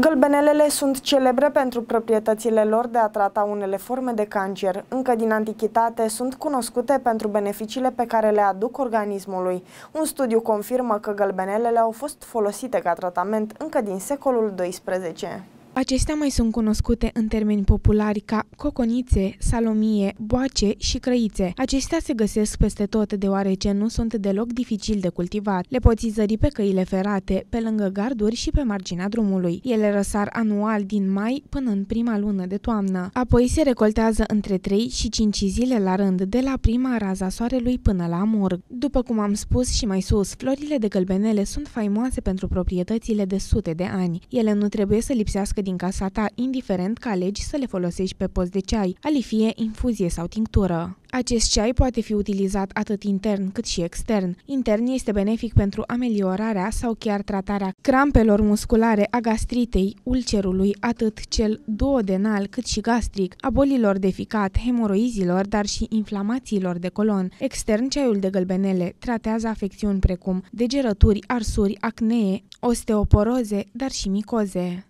Gălbenelele sunt celebre pentru proprietățile lor de a trata unele forme de cancer. Încă din antichitate sunt cunoscute pentru beneficiile pe care le aduc organismului. Un studiu confirmă că gălbenelele au fost folosite ca tratament încă din secolul XII. Acestea mai sunt cunoscute în termeni populari ca coconițe, salomie, boace și crăițe. Acestea se găsesc peste tot deoarece nu sunt deloc dificil de cultivat. Le poți zări pe căile ferate, pe lângă garduri și pe marginea drumului. Ele răsar anual din mai până în prima lună de toamnă. Apoi se recoltează între 3 și 5 zile la rând, de la prima raza soarelui până la amurg. După cum am spus și mai sus, florile de gălbenele sunt faimoase pentru proprietățile de sute de ani. Ele nu trebuie să lipsească din casa ta, indiferent că alegi să le folosești pe post de ceai, alifie, infuzie sau tinctură. Acest ceai poate fi utilizat atât intern cât și extern. Intern este benefic pentru ameliorarea sau chiar tratarea crampelor musculare, a gastritei, ulcerului, atât cel duodenal cât și gastric, a bolilor de ficat, hemoroizilor, dar și inflamațiilor de colon. Extern, ceaiul de gălbenele tratează afecțiuni precum degerături, arsuri, acnee, osteoporoze, dar și micoze.